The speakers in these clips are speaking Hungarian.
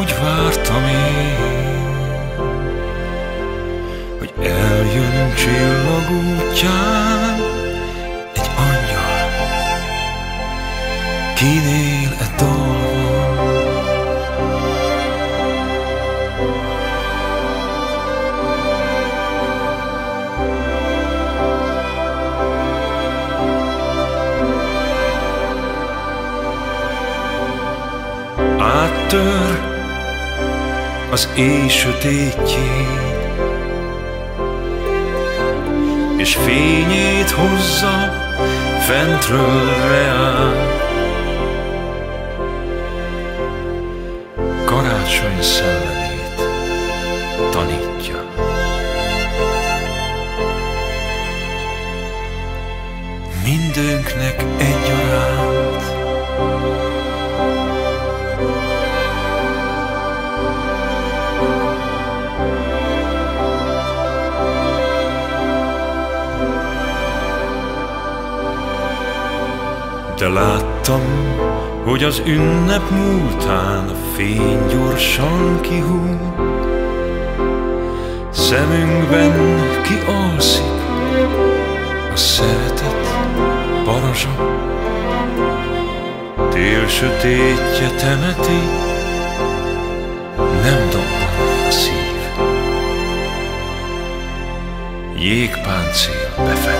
úgy vártam én Hogy eljön csillag egy angyal. Kinél e áttör az éj sötétjén, és fényét hozza fentről reál. Karácsony szellemét tanítja. De láttam, hogy az ünnep múltán a fény gyorsan kihúl, Szemünkben kialszik a szeretet parazsa, Tél sötétje temeti, nem dobban a szív. Jégpáncél befedi.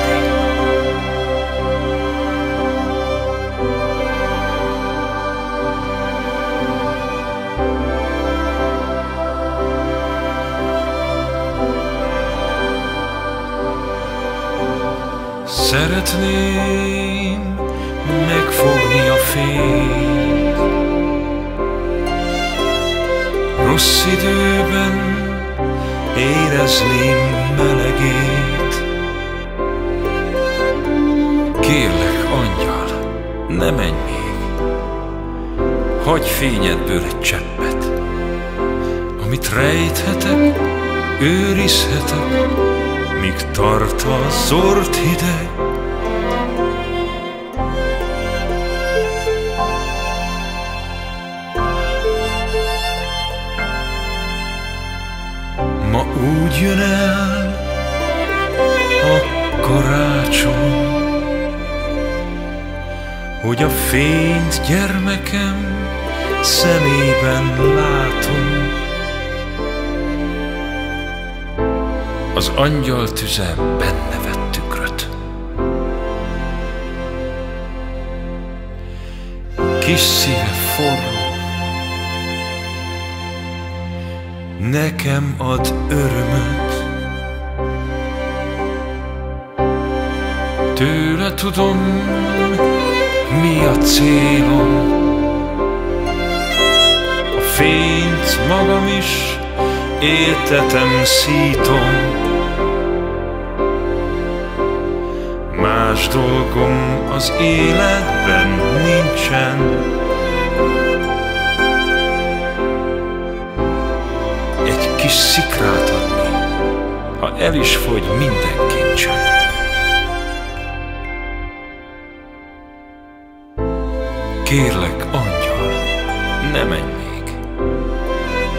Szeretném megfogni a fényt. Rossz időben érezném melegét. Kérlek, angyal, ne menj még. Hagy fényedből egy cseppet. Amit rejthetek, őrizhetek míg tart a szort hideg. Ma úgy jön el a karácsony, hogy a fényt gyermekem szemében látom. Az angyal tüze benne vett tükröt. Kis szíve forró, nekem ad örömöt. Tőle tudom, mi a célom. A fényt magam is éltetem, szítom. Más dolgom az életben nincsen. Egy kis szikrát adni, ha el is fogy minden kincsem. Kérlek, angyal, ne menj még,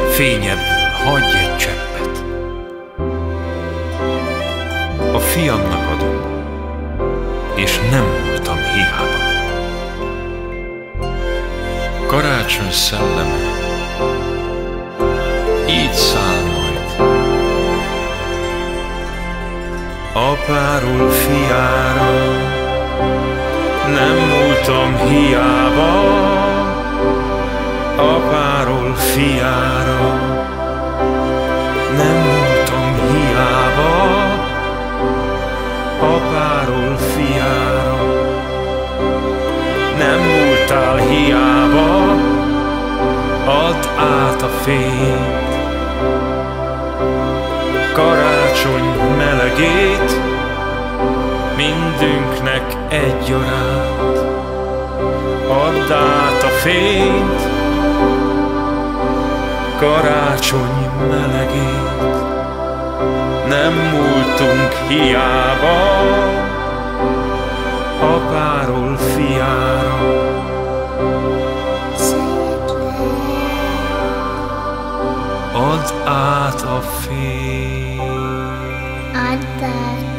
fényebből hagyj egy cseppet. A fiamnak adom, és nem voltam hiába. Karácsony szelleme, így száll majd. Apáról fiára, nem múltam hiába, apáról fiára, apáról fiára. Nem múltál hiába, add át a fényt, karácsony melegét, mindünknek egyaránt. Add át a fényt, karácsony melegét. Nem múltunk hiába, apáról fiára. Add át a fény. Add át